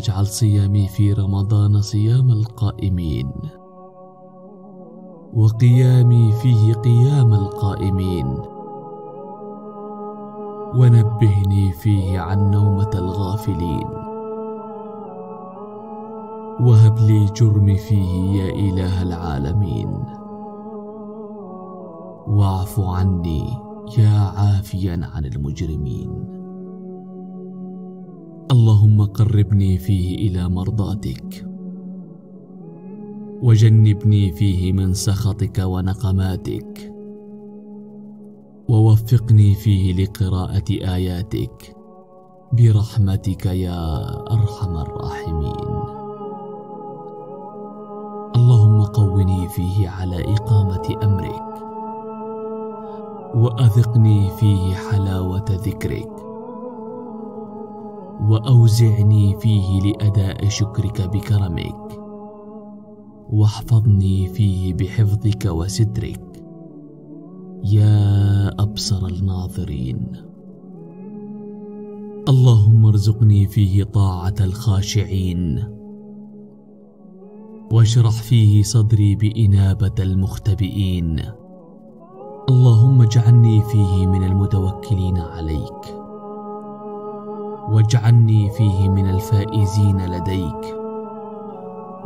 اجعل صيامي في رمضان صيام القائمين. وقيامي فيه قيام القائمين. ونبهني فيه عن نومة الغافلين. وهب لي جرمي فيه يا إله العالمين. واعف عني يا عافيا عن المجرمين. اللهم قربني فيه إلى مرضاتك. وجنبني فيه من سخطك ونقماتك. ووفقني فيه لقراءة آياتك. برحمتك يا أرحم الراحمين. اللهم قوني فيه على إقامة أمرك. وأذقني فيه حلاوة ذكرك. وأوزعني فيه لأداء شكرك بكرمك. واحفظني فيه بحفظك وسترك. يا أبصر الناظرين. اللهم ارزقني فيه طاعة الخاشعين. واشرح فيه صدري بإنابة المختبئين. اللهم اجعلني فيه من المتوكلين عليك. واجعلني فيه من الفائزين لديك.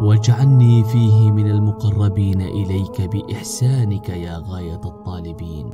واجعلني فيه من المقربين إليك بإحسانك يا غاية الطالبين.